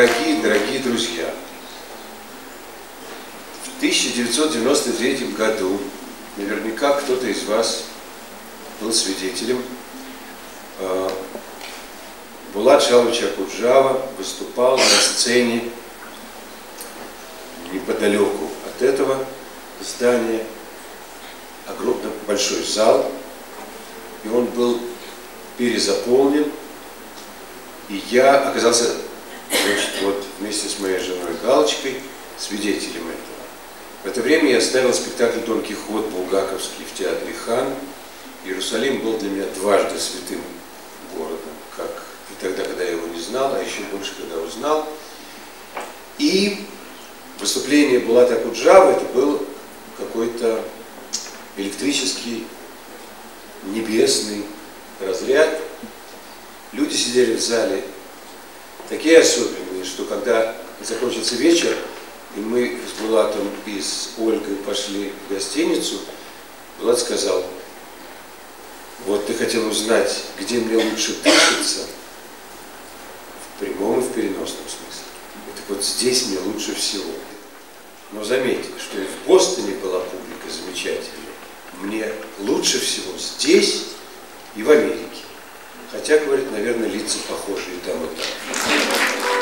Дорогие, дорогие друзья, в 1993 году наверняка кто-то из вас был свидетелем э, Булат Шалович Акуджава выступал на сцене неподалеку от этого здания, огромный большой зал, и он был перезаполнен, и я оказался вместе с моей женой Галочкой свидетелем этого. В это время я ставил спектакль «Дон Кихот» Булгаковский в театре Хан. Иерусалим был для меня дважды святым городом, как и тогда, когда я его не знал, а еще больше, когда узнал. И выступление Булата Куджава это был какой-то электрический, небесный разряд. Люди сидели в зале такие особенные, что когда закончился вечер, и мы с Булатом и с Ольгой пошли в гостиницу, Булат сказал, вот ты хотел узнать, где мне лучше дышится, в прямом и в переносном смысле. Так вот здесь мне лучше всего. Но заметьте, что и в Бостоне была публика замечательная. Мне лучше всего здесь и в Америке. Хотя, говорит, наверное, лица похожие там и там.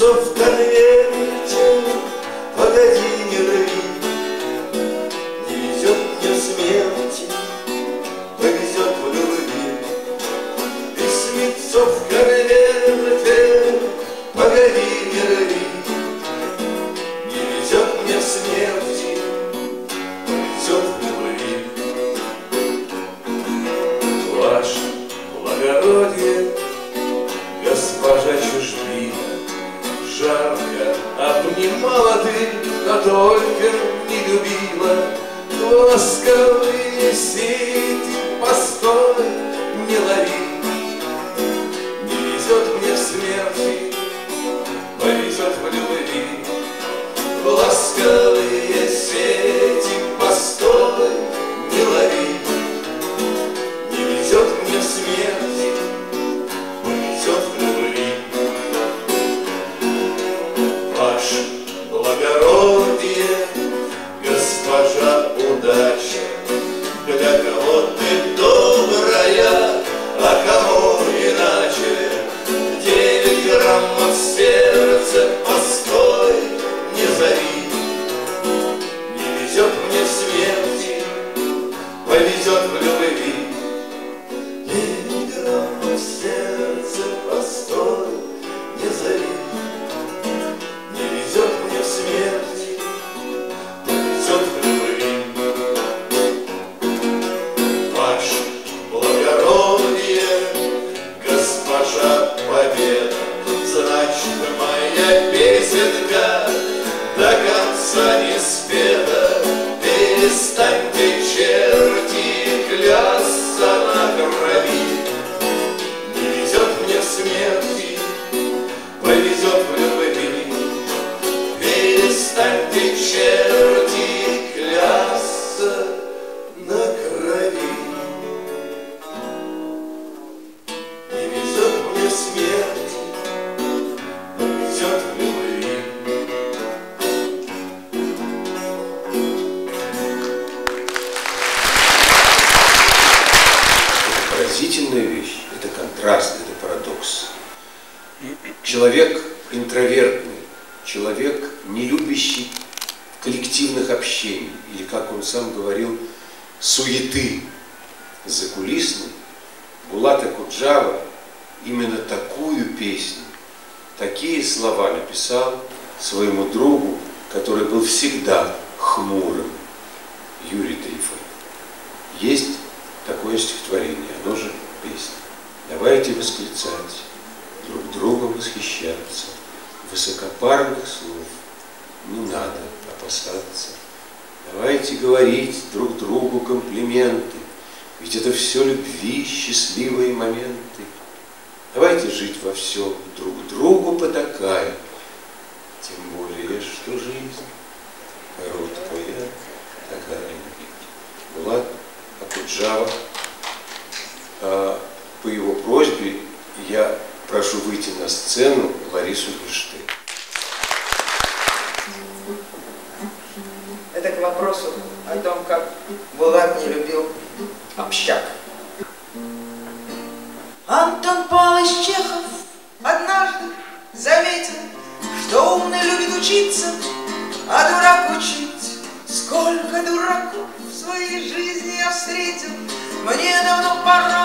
концов конверте, погоди. только не любила прекрасный это парадокс. Человек интровертный, человек, не любящий коллективных общений, или, как он сам говорил, суеты за кулисной, Булата Куджава именно такую песню, такие слова написал своему другу, который был всегда хмурым, Юрий Трифонов. Есть такое стихотворение. Давайте восклицать, друг другом восхищаться. Высокопарных слов не надо опасаться. Давайте говорить друг другу комплименты, ведь это все любви, счастливые моменты. Давайте жить во всем друг другу потакая, тем более, что жизнь короткая такая. Булат а Акуджава сцену Ларису Герштейн. Это к вопросу о том, как Булат не любил общак. Антон Павлович Чехов однажды заметил, что умный любит учиться, а дурак учить. Сколько дураков в своей жизни я встретил, мне давно пора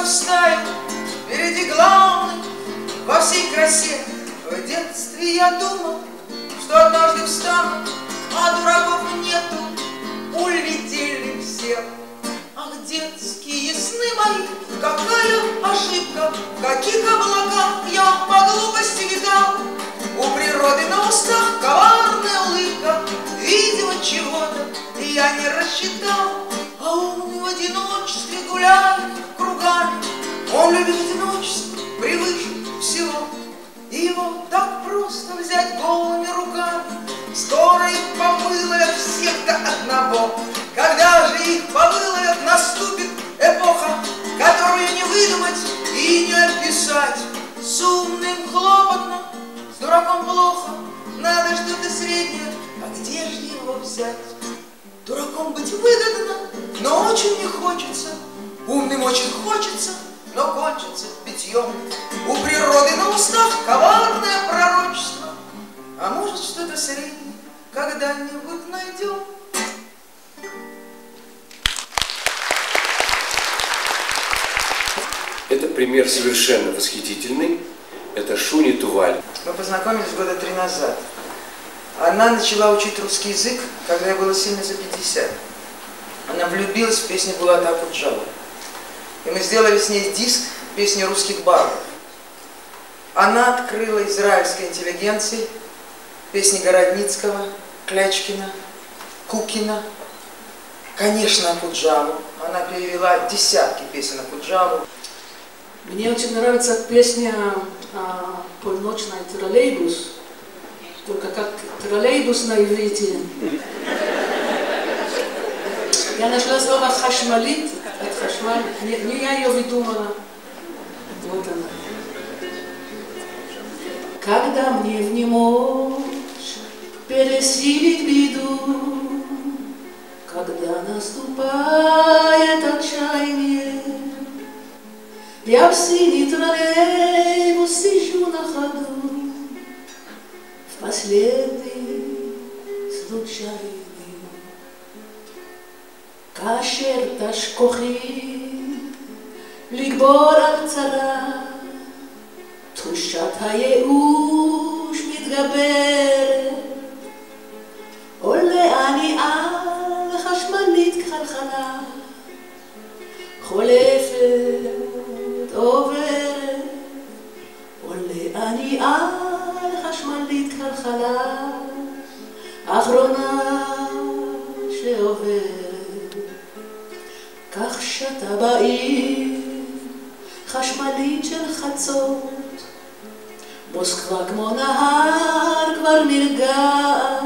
собираться в стаю, впереди главный во всей красе. В детстве я думал, что однажды встану, а дураков нету, улетели все. Ах, детские сны мои, какая ошибка, в каких облаках я по глупости витал. У природы на устах коварная улыбка, видимо, чего-то я не рассчитал. А он в одиночестве гуляет кругами, он любит одиночество превыше всего. И его так просто взять голыми руками, Скоро их повылает всех до одного. Когда же их повылает, наступит эпоха, Которую не выдумать и не описать. С умным хлопотно, с дураком плохо, Надо что-то среднее, а где же его взять? Дураком быть выгодно, но очень не хочется, Умным очень хочется, но кончится питьем. У природы на устах коварное пророчество, А может что-то среднее когда-нибудь найдем. Это пример совершенно восхитительный. Это Шуни Туваль. Мы познакомились года три назад. Она начала учить русский язык, когда я было сильно за 50. Она влюбилась в песни Булата Акуджава. И мы сделали с ней диск песни русских баров. Она открыла израильской интеллигенции песни Городницкого, Клячкина, Кукина, конечно, Акуджаву. Она перевела десятки песен Акуджаву. Мне очень нравится песня а, «Полночный троллейбус», только как троллейбус на иврите. Я нашла слово «хашмалит», от хашмаль, не, не я ее выдумала. Вот она. Когда мне в немощь пересилить беду, когда наступает отчаяние, я в синий троллейбус сижу на ходу, в последний случайный. כאשר תשכוחי לגבור על צרה, תחושת הייאוש מתגברת, עולה אני על חשמלית כחלחלה, חולפת, חשמלית של חצות, מוסקבה כמו נהר כבר נרגעת,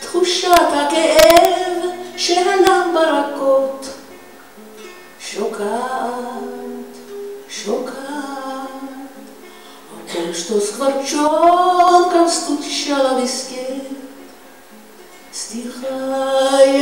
תחושת הכאב שהלם ברקות, שוקעת, שוקעת, о том, что скворчонком стучала в виске, стихает.